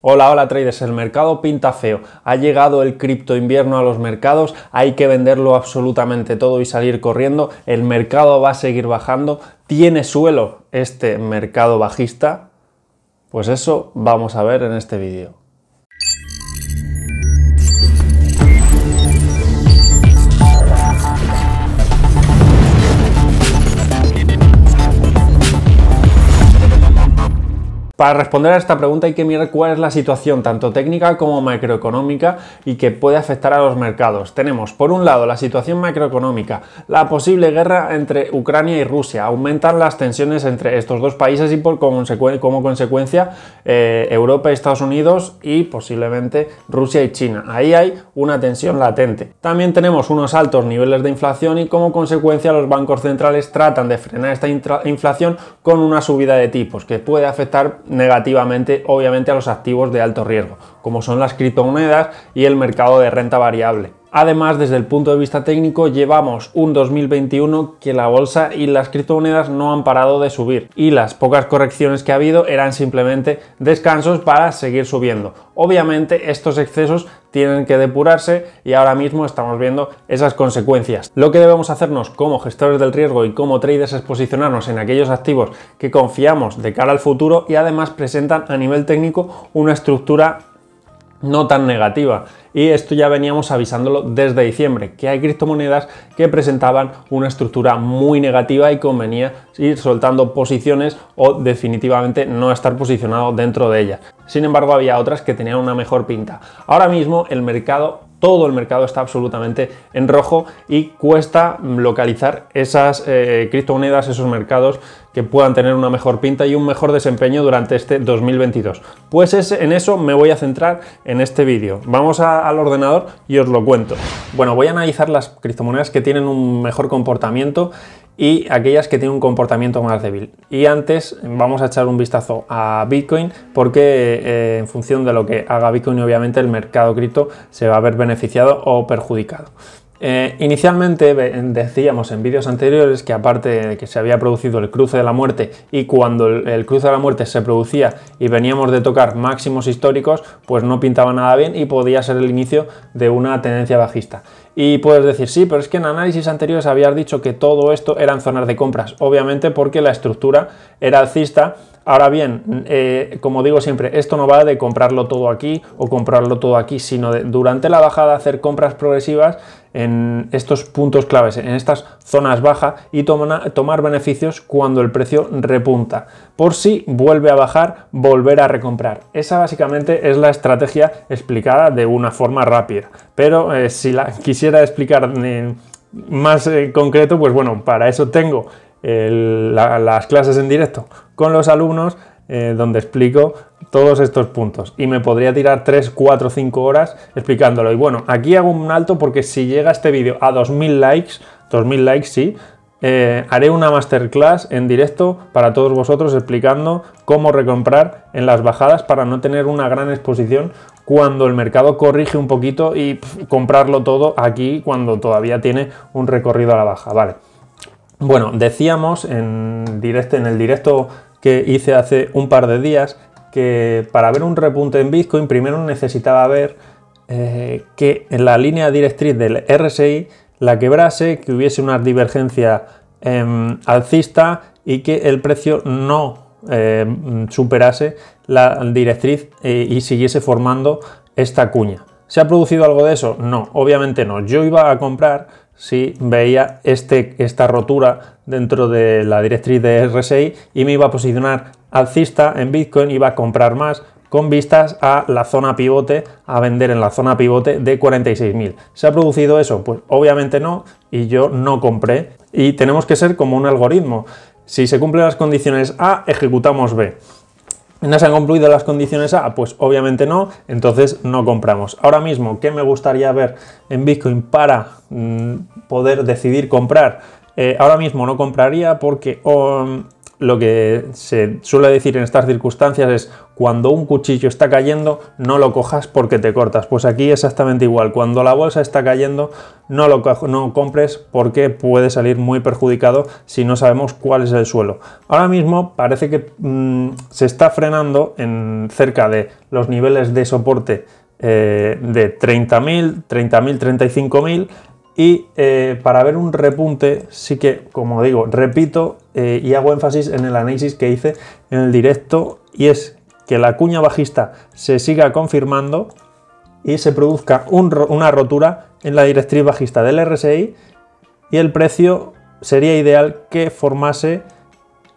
Hola, hola traders, el mercado pinta feo. Ha llegado el cripto invierno a los mercados, hay que venderlo absolutamente todo y salir corriendo. El mercado va a seguir bajando. ¿Tiene suelo este mercado bajista? Pues eso vamos a ver en este vídeo. Para responder a esta pregunta hay que mirar cuál es la situación tanto técnica como macroeconómica y que puede afectar a los mercados. Tenemos por un lado la situación macroeconómica, la posible guerra entre Ucrania y Rusia, aumentan las tensiones entre estos dos países y por como, consecuencia eh, Europa y Estados Unidos y posiblemente Rusia y China. Ahí hay una tensión latente. También tenemos unos altos niveles de inflación y como consecuencia los bancos centrales tratan de frenar esta inflación con una subida de tipos que puede afectar negativamente obviamente a los activos de alto riesgo, como son las criptomonedas y el mercado de renta variable. Además, desde el punto de vista técnico, llevamos un 2021 que la bolsa y las criptomonedas no han parado de subir y las pocas correcciones que ha habido eran simplemente descansos para seguir subiendo. Obviamente, estos excesos tienen que depurarse y ahora mismo estamos viendo esas consecuencias. Lo que debemos hacernos como gestores del riesgo y como traders es posicionarnos en aquellos activos que confiamos de cara al futuro y además presentan a nivel técnico una estructura no tan negativa. Y esto ya veníamos avisándolo desde diciembre, que hay criptomonedas que presentaban una estructura muy negativa y convenía ir soltando posiciones o definitivamente no estar posicionado dentro de ellas. Sin embargo, había otras que tenían una mejor pinta. Ahora mismo el mercado todo el mercado está absolutamente en rojo y cuesta localizar esas eh, criptomonedas, esos mercados que puedan tener una mejor pinta y un mejor desempeño durante este 2022. Pues en eso me voy a centrar en este vídeo. Vamos al ordenador y os lo cuento. Bueno, voy a analizar las criptomonedas que tienen un mejor comportamiento y aquellas que tienen un comportamiento más débil. Y antes vamos a echar un vistazo a Bitcoin porque eh, en función de lo que haga Bitcoin obviamente el mercado cripto se va a ver beneficiado o perjudicado. Eh, inicialmente decíamos en vídeos anteriores que aparte de que se había producido el cruce de la muerte y cuando el, cruce de la muerte se producía y veníamos de tocar máximos históricos, pues no pintaba nada bien y podía ser el inicio de una tendencia bajista. Y puedes decir, sí, pero es que en análisis anteriores habías dicho que todo esto eran zonas de compras, obviamente porque la estructura era alcista. Ahora bien, eh, como digo siempre, esto no va de comprarlo todo aquí o comprarlo todo aquí, sino de durante la bajada hacer compras progresivas en estos puntos claves, en estas zonas bajas y tomar beneficios cuando el precio repunta. Por si vuelve a bajar, volver a recomprar. Esa básicamente es la estrategia explicada de una forma rápida. Pero eh, si la quisiera explicar más eh, concreto, pues bueno, para eso tengo las clases en directo con los alumnos eh, donde explico todos estos puntos y me podría tirar 3, 4, 5 horas explicándolo. Y bueno, aquí hago un alto porque si llega este vídeo a 2000 likes, 2000 likes sí, eh, haré una masterclass en directo para todos vosotros explicando cómo recomprar en las bajadas para no tener una gran exposición cuando el mercado corrige un poquito y comprarlo todo aquí cuando todavía tiene un recorrido a la baja. Vale. Bueno, decíamos en, directo, en el directo que hice hace un par de días que para ver un repunte en Bitcoin primero necesitaba ver eh, que en la línea directriz del RSI la quebrase, que hubiese una divergencia em, alcista y que el precio no em, superase la directriz eh, y siguiese formando esta cuña. ¿Se ha producido algo de eso? No, obviamente no. Yo iba a comprar si veía este, esta rotura dentro de la directriz de RSI y me iba a posicionar alcista en Bitcoin, iba a comprar más con vistas a la zona pivote, a vender en la zona pivote de 46.000. ¿Se ha producido eso? Pues obviamente no, y yo no compré. Y tenemos que ser como un algoritmo. Si se cumplen las condiciones A, ejecutamos B. ¿No se han concluido las condiciones A? Pues obviamente no, entonces no compramos. Ahora mismo, ¿qué me gustaría ver en Bitcoin para mm, poder decidir comprar? Eh, ahora mismo no compraría porque um, lo que se suele decir en estas circunstancias es cuando un cuchillo está cayendo, no lo cojas porque te cortas. Pues aquí exactamente igual. Cuando la bolsa está cayendo, no lo no compres porque puede salir muy perjudicado si no sabemos cuál es el suelo. Ahora mismo parece que mm, se está frenando en cerca de los niveles de soporte eh, de 30.000, 30.000, 35.000 y eh, para ver un repunte, sí que, como digo, repito eh, y hago énfasis en el análisis que hice en el directo y es que la cuña bajista se siga confirmando y se produzca una rotura en la directriz bajista del RSI y el precio sería ideal que formase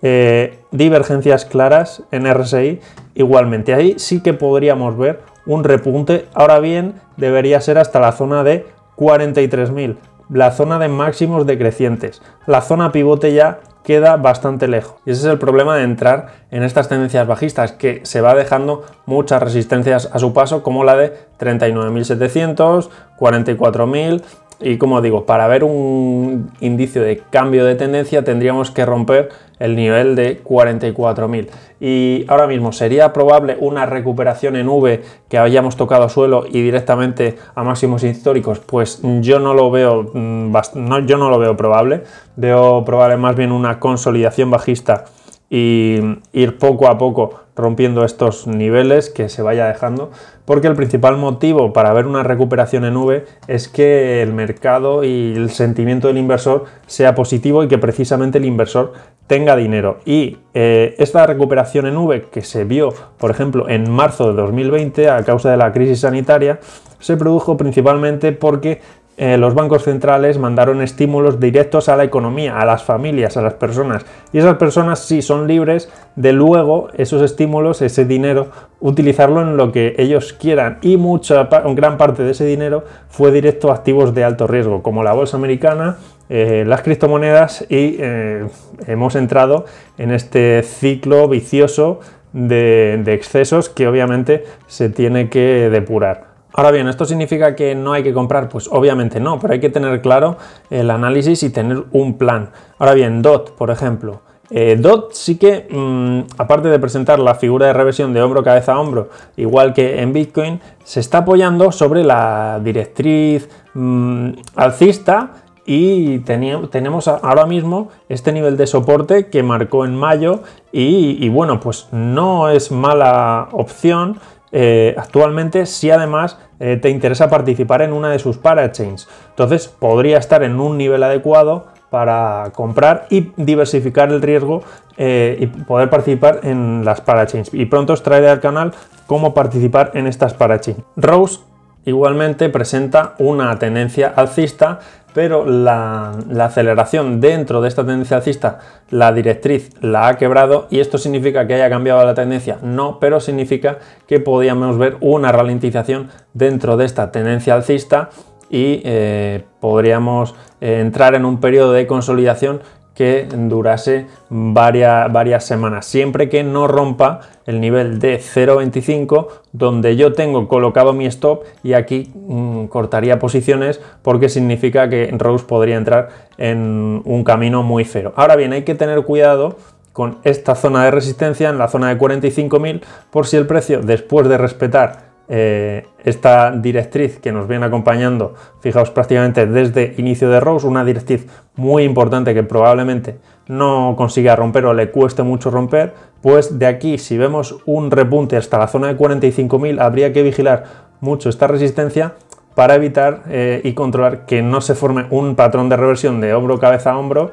eh, divergencias claras en RSI igualmente. Ahí sí que podríamos ver un repunte. Ahora bien, debería ser hasta la zona de 43.000, la zona de máximos decrecientes. La zona pivote ya queda bastante lejos. Y ese es el problema de entrar en estas tendencias bajistas, que se va dejando muchas resistencias a su paso, como la de 39.700, 44.000 y como digo, para ver un indicio de cambio de tendencia tendríamos que romper el nivel de 44.000. Y ahora mismo sería probable una recuperación en V que hayamos tocado suelo y directamente a máximos históricos. Pues yo no lo veo, mm, no, yo no lo veo probable. Veo probable más bien una consolidación bajista y ir poco a poco rompiendo estos niveles que se vaya dejando, porque el principal motivo para ver una recuperación en V es que el mercado y el sentimiento del inversor sea positivo y que precisamente el inversor tenga dinero. Y eh, esta recuperación en V que se vio, por ejemplo, en marzo de 2020 a causa de la crisis sanitaria, se produjo principalmente porque eh, los bancos centrales mandaron estímulos directos a la economía, a las familias, a las personas. Y esas personas sí son libres de luego esos estímulos, ese dinero, utilizarlo en lo que ellos quieran. Y mucha, gran parte de ese dinero fue directo a activos de alto riesgo, como la bolsa americana, eh, las criptomonedas y eh, hemos entrado en este ciclo vicioso de excesos que obviamente se tiene que depurar. Ahora bien, ¿esto significa que no hay que comprar? Pues obviamente no, pero hay que tener claro el análisis y tener un plan. Ahora bien, DOT, por ejemplo. Eh, DOT sí que, mm, aparte de presentar la figura de reversión de hombro, cabeza a hombro, igual que en Bitcoin, se está apoyando sobre la directriz mm, alcista y tenemos ahora mismo este nivel de soporte que marcó en mayo y bueno, pues no es mala opción eh, actualmente si además eh, te interesa participar en una de sus parachains. Entonces podría estar en un nivel adecuado para comprar y diversificar el riesgo eh, y poder participar en las parachains. Y pronto os traeré al canal cómo participar en estas parachains. Rose igualmente presenta una tendencia alcista pero la, aceleración dentro de esta tendencia alcista, la directriz la ha quebrado y esto significa que haya cambiado la tendencia, no, pero significa que podríamos ver una ralentización dentro de esta tendencia alcista y eh, podríamos eh, entrar en un periodo de consolidación que durase varias, varias semanas, siempre que no rompa el nivel de 0.25 donde yo tengo colocado mi stop y aquí mm, cortaría posiciones porque significa que Rose podría entrar en un camino muy feo. Ahora bien, hay que tener cuidado con esta zona de resistencia en la zona de 45.000 por si el precio después de respetar eh, esta directriz que nos viene acompañando, fijaos prácticamente desde inicio de Rose, una directriz muy importante que probablemente no consiga romper o le cueste mucho romper, pues de aquí si vemos un repunte hasta la zona de 45.000 habría que vigilar mucho esta resistencia para evitar eh, y controlar que no se forme un patrón de reversión de hombro cabeza a hombro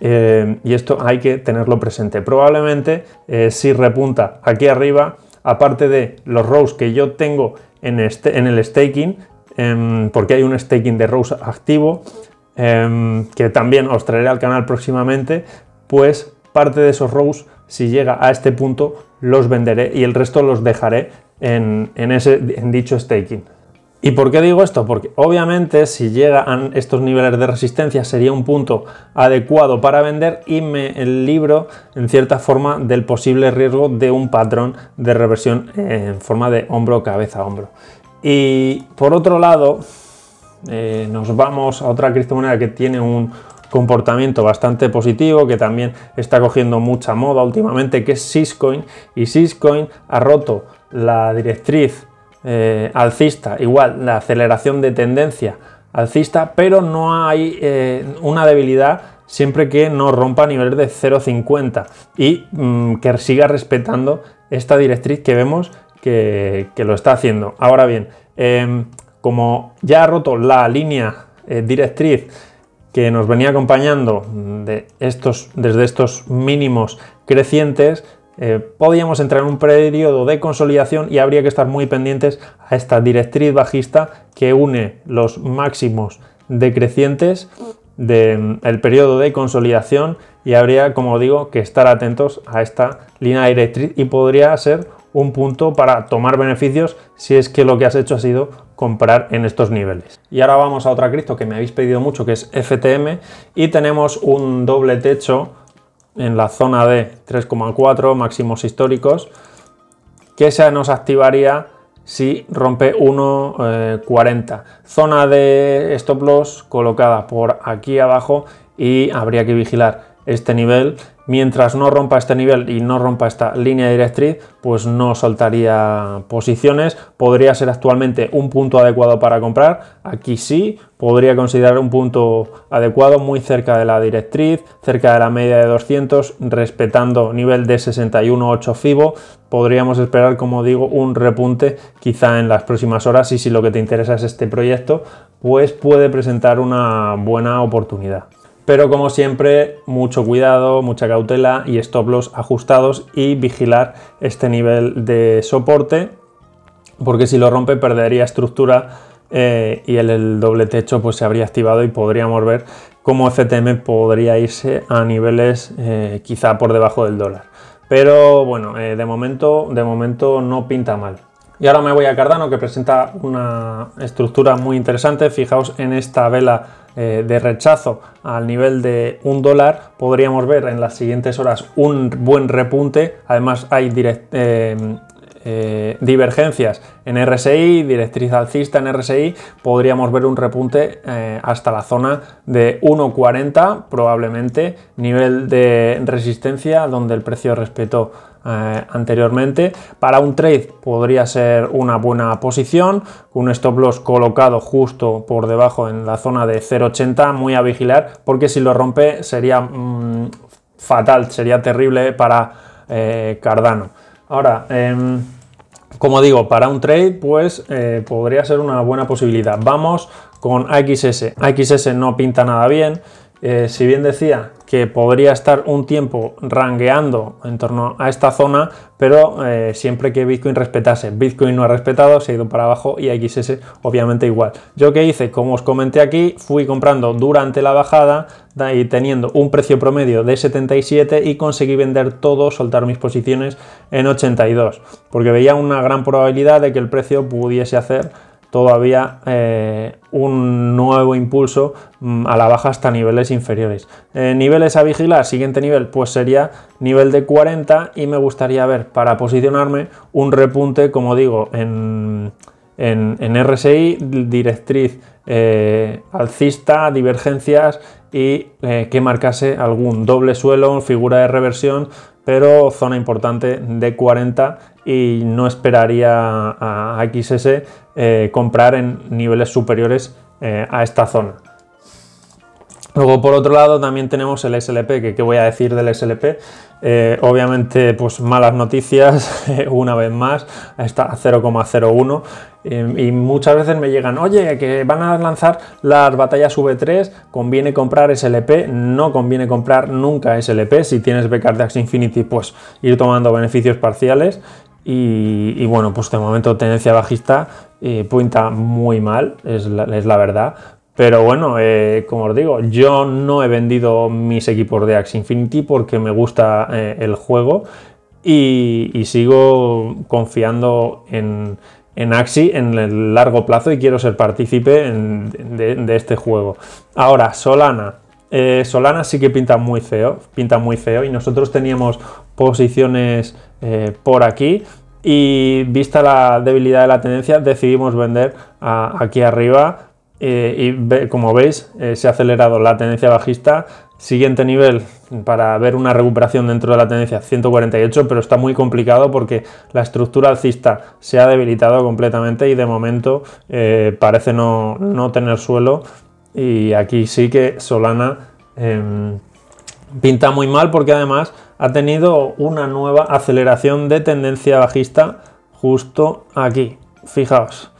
eh, y esto hay que tenerlo presente. Probablemente si repunta aquí arriba aparte de los rows que yo tengo en, este, el staking, em, porque hay un staking de rows activo, em, que también os traeré al canal próximamente, pues parte de esos rows, si llega a este punto, los venderé y el resto los dejaré en dicho staking. ¿Y por qué digo esto? Porque obviamente si llegan estos niveles de resistencia sería un punto adecuado para vender y me libro en cierta forma del posible riesgo de un patrón de reversión en forma de hombro, cabeza, hombro. Y por otro lado, eh, nos vamos a otra criptomoneda que tiene un, comportamiento bastante positivo que también está cogiendo mucha moda últimamente, que es Syscoin. Y Syscoin ha roto la directriz eh, alcista, igual la aceleración de tendencia alcista, pero no hay eh, una debilidad siempre que no rompa niveles de 0,50 y mm, que siga respetando esta directriz que vemos que, lo está haciendo. Ahora bien, em, como ya ha roto la línea eh, directriz que nos venía acompañando de estos, desde estos mínimos crecientes, eh, podíamos entrar en un periodo de consolidación y habría que estar muy pendientes a esta directriz bajista que une los máximos decrecientes del periodo de consolidación y habría, como digo, que estar atentos a esta línea directriz y podría ser un punto para tomar beneficios si es que lo que has hecho ha sido comprar en estos niveles. Y ahora vamos a otra cripto que me habéis pedido mucho, que es FTM, y tenemos un doble techo en la zona de 3,4 máximos históricos que se nos activaría si rompe 1,40. Eh, zona de stop loss colocada por aquí abajo y habría que vigilar este nivel mientras no rompa este nivel y no rompa esta línea directriz, pues no soltaría posiciones. Podría ser actualmente un punto adecuado para comprar. Aquí sí, podría considerar un punto adecuado muy cerca de la directriz, cerca de la media de 200, respetando nivel de 61.8 FIBO. Podríamos esperar, como digo, un repunte quizá en las próximas horas y si lo que te interesa es este proyecto, pues puede presentar una buena oportunidad pero como siempre mucho cuidado, mucha cautela y stop loss ajustados y vigilar este nivel de soporte porque si lo rompe perdería estructura eh, y el, doble techo pues se habría activado y podríamos ver cómo FTM podría irse a niveles eh, quizá por debajo del dólar. Pero bueno, eh, de, momento, de momento no pinta mal. Y ahora me voy a Cardano que presenta una estructura muy interesante. Fijaos en esta vela eh, de rechazo al nivel de un dólar, podríamos ver en las siguientes horas un buen repunte. Además hay eh, eh, divergencias en RSI, directriz alcista en RSI, podríamos ver un repunte hasta la zona de 1.40, probablemente nivel de resistencia donde el precio respetó eh, anteriormente. Para un trade podría ser una buena posición, un stop loss colocado justo por debajo en la zona de 0.80, muy a vigilar, porque si lo rompe sería mm, fatal, sería terrible para eh, Cardano. Ahora, em, como digo, para un trade, pues eh, podría ser una buena posibilidad. Vamos con XS. XS no pinta nada bien. Si bien decía que podría estar un tiempo rangueando en torno a esta zona, pero eh, siempre que Bitcoin respetase. Bitcoin no ha respetado, se ha ido para abajo y XS obviamente igual. Yo que hice, como os comenté aquí, fui comprando durante la bajada y teniendo un precio promedio de 77 y conseguí vender todo, soltar mis posiciones en 82, porque veía una gran probabilidad de que el precio pudiese hacer todavía eh, un nuevo impulso mm, a la baja hasta niveles inferiores. Eh, niveles a vigilar, siguiente nivel, pues sería nivel de 40 y me gustaría ver para posicionarme un repunte, como digo, en, en, RSI, directriz eh, alcista, divergencias y que marcase algún doble suelo, figura de reversión, pero zona importante de 40 y no esperaría a XS eh, comprar en niveles superiores eh, a esta zona. Luego, por otro lado, también tenemos el SLP, que qué voy a decir del SLP. Eh, obviamente, pues malas noticias, una vez más, está a 0,01. y muchas veces me llegan, oye, que van a lanzar las batallas V3, conviene comprar SLP, no conviene comprar nunca SLP. Si tienes becas de Infinity, pues ir tomando beneficios parciales. Y, bueno, pues de momento tendencia bajista eh, pinta muy mal, es la, verdad. Pero bueno, eh, como os digo, yo no he vendido mis equipos de Axie Infinity porque me gusta eh, el juego y, sigo confiando en, en Axie en el largo plazo y quiero ser partícipe de, de, este juego. Ahora, Solana. Solana sí que pinta muy feo, pinta muy feo y nosotros teníamos posiciones eh, por aquí. Y vista la debilidad de la tendencia decidimos vender aquí arriba. Y como veis se ha acelerado la tendencia bajista. Siguiente nivel para ver una recuperación dentro de la tendencia 148, pero está muy complicado porque la estructura alcista se ha debilitado completamente y de momento parece no, no tener suelo. Y aquí sí que Solana em, pinta muy mal porque además ha tenido una nueva aceleración de tendencia bajista justo aquí. Fijaos.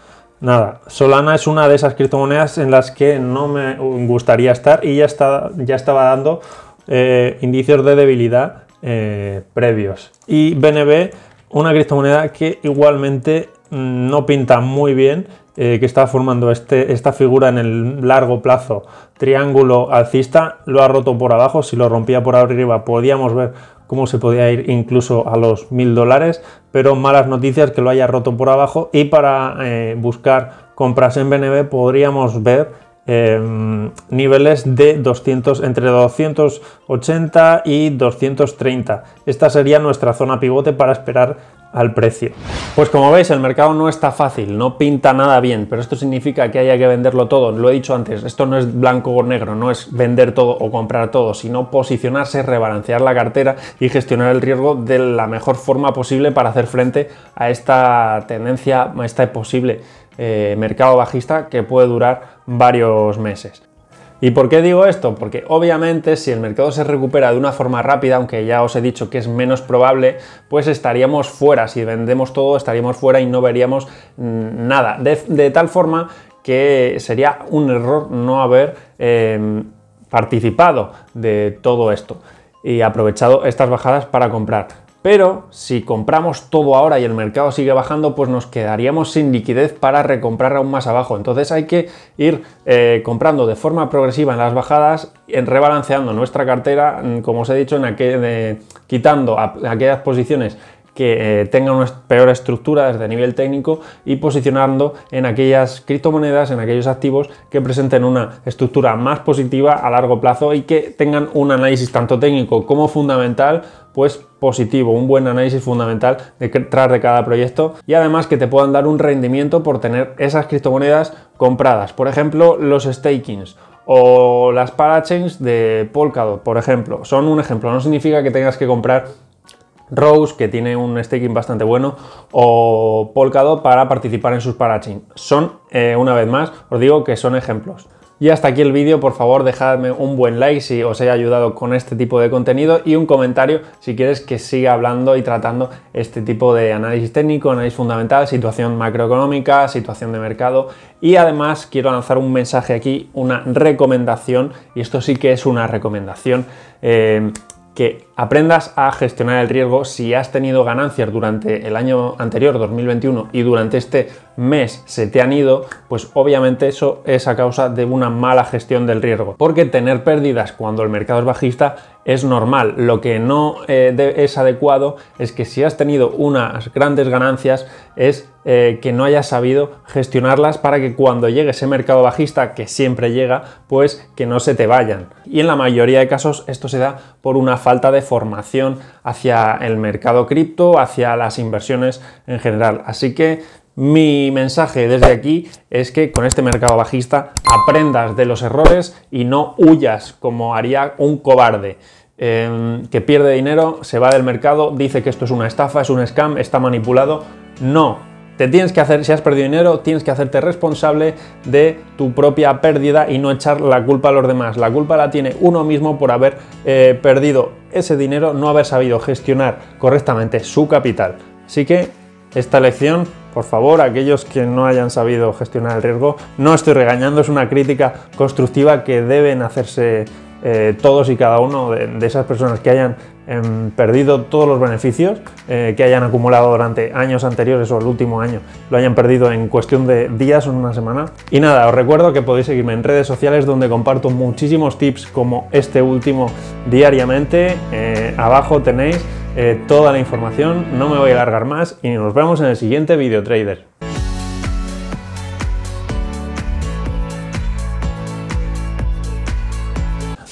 Nada, Solana es una de esas criptomonedas en las que no me gustaría estar y ya, está, ya estaba dando eh, indicios de debilidad eh, previos. Y BNB, una criptomoneda que igualmente no pinta muy bien eh, que está formando este, esta figura en el largo plazo, triángulo alcista, lo ha roto por abajo, si lo rompía por arriba podíamos ver cómo se podía ir incluso a los mil dólares, pero malas noticias que lo haya roto por abajo. Y para eh, buscar compras en BNB podríamos ver em, niveles de 200 entre 280 y 230 esta sería nuestra zona pivote para esperar al precio. Pues como veis, el mercado no está fácil, no pinta nada bien, pero esto significa que haya que venderlo todo. Lo he dicho antes, esto no es blanco o negro, no es vender todo o comprar todo, sino posicionarse, rebalancear la cartera y gestionar el riesgo de la mejor forma posible para hacer frente a esta tendencia, a este posible eh, mercado bajista que puede durar varios meses. ¿Y por qué digo esto? Porque obviamente si el mercado se recupera de una forma rápida, aunque ya os he dicho que es menos probable, pues estaríamos fuera. Si vendemos todo, estaríamos fuera y no veríamos mm, nada. De, tal forma que sería un error no haber em, participado de todo esto y aprovechado estas bajadas para comprar. Pero si compramos todo ahora y el mercado sigue bajando, pues nos quedaríamos sin liquidez para recomprar aún más abajo. Entonces hay que ir eh, comprando de forma progresiva en las bajadas, en rebalanceando nuestra cartera, mm, como os he dicho, en quitando aquellas posiciones que eh, tengan una peor estructura desde nivel técnico y posicionando en aquellas criptomonedas, en aquellos activos que presenten una estructura más positiva a largo plazo y que tengan un análisis tanto técnico como fundamental pues positivo, un buen análisis fundamental detrás de cada proyecto y además que te puedan dar un rendimiento por tener esas criptomonedas compradas. Por ejemplo, los stakings o las parachains de Polkadot, por ejemplo, son un ejemplo. No significa que tengas que comprar Rose, que tiene un staking bastante bueno, o Polkadot para participar en sus parachains. Son, eh, una vez más, os digo que son ejemplos. Y hasta aquí el vídeo, por favor dejadme un buen like si os he ayudado con este tipo de contenido y un comentario si quieres que siga hablando y tratando este tipo de análisis técnico, análisis fundamental, situación macroeconómica, situación de mercado y además quiero lanzar un mensaje aquí, una recomendación y esto sí que es una recomendación. Eh, que aprendas a gestionar el riesgo si has tenido ganancias durante el año anterior, 2021, y durante este mes se te han ido, pues obviamente eso es a causa de una mala gestión del riesgo. Porque tener pérdidas cuando el mercado es bajista es normal. Lo que no eh, es adecuado es que si has tenido unas grandes ganancias es eh, que no hayas sabido gestionarlas para que cuando llegue ese mercado bajista, que siempre llega, pues que no se te vayan. Y en la mayoría de casos esto se da por una falta de formación hacia el mercado cripto, hacia las inversiones en general. Así que mi mensaje desde aquí es que con este mercado bajista aprendas de los errores y no huyas como haría un cobarde. Em, que pierde dinero, se va del mercado, dice que esto es una estafa, es un scam, está manipulado. No, te tienes que hacer, si has perdido dinero, tienes que hacerte responsable de tu propia pérdida y no echar la culpa a los demás. La culpa la tiene uno mismo por haber eh, perdido ese dinero, no haber sabido gestionar correctamente su capital. Así que esta lección por favor, aquellos que no hayan sabido gestionar el riesgo, no estoy regañando, es una crítica constructiva que deben hacerse eh, todos y cada uno de, esas personas que hayan em, perdido todos los beneficios eh, que hayan acumulado durante años anteriores o el último año, lo hayan perdido en cuestión de días o en una semana. Y nada, os recuerdo que podéis seguirme en redes sociales donde comparto muchísimos tips como este último diariamente. Eh, abajo tenéis eh, toda la información, no me voy a alargar más y nos vemos en el siguiente video trader.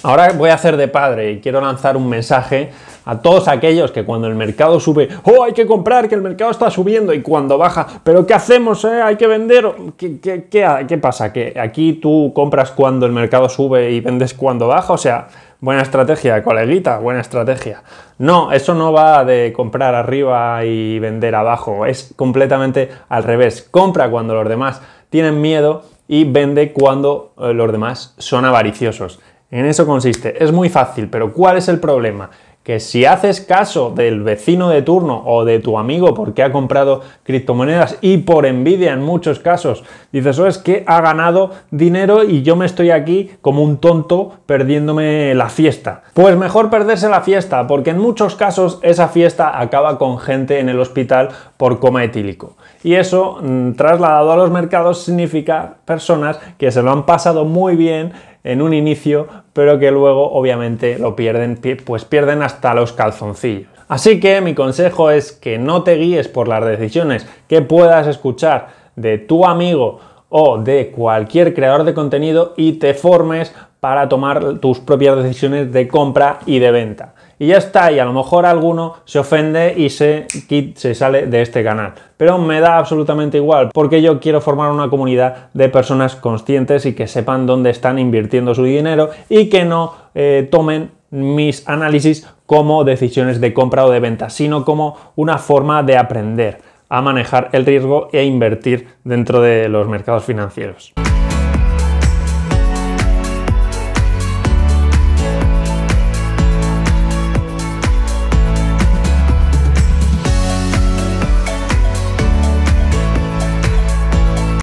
Ahora voy a hacer de padre y quiero lanzar un mensaje a todos aquellos que cuando el mercado sube, oh, hay que comprar, que el mercado está subiendo, y cuando baja, pero ¿qué hacemos? Eh? Hay que vender. ¿Qué, qué, qué, qué pasa? ¿Que aquí tú compras cuando el mercado sube y vendes cuando baja? O sea, Buena estrategia, coleguita, buena estrategia. No, eso no va de comprar arriba y vender abajo, es completamente al revés. Compra cuando los demás tienen miedo y vende cuando eh, los demás son avariciosos. En eso consiste. Es muy fácil, pero ¿cuál es el problema? Que si haces caso del vecino de turno o de tu amigo porque ha comprado criptomonedas y por envidia en muchos casos, dices, oh, es que ha ganado dinero y yo me estoy aquí como un tonto perdiéndome la fiesta. Pues mejor perderse la fiesta, porque en muchos casos esa fiesta acaba con gente en el hospital por coma etílico. Y eso, mm, trasladado a los mercados, significa personas que se lo han pasado muy bien en un inicio, pero que luego obviamente lo pierden, pues pierden hasta los calzoncillos. Así que mi consejo es que no te guíes por las decisiones que puedas escuchar de tu amigo o de cualquier creador de contenido y te formes para tomar tus propias decisiones de compra y de venta y ya está, y a lo mejor alguno se ofende y se, se sale de este canal. Pero me da absolutamente igual, porque yo quiero formar una comunidad de personas conscientes y que sepan dónde están invirtiendo su dinero y que no eh, tomen mis análisis como decisiones de compra o de venta, sino como una forma de aprender a manejar el riesgo e invertir dentro de los mercados financieros.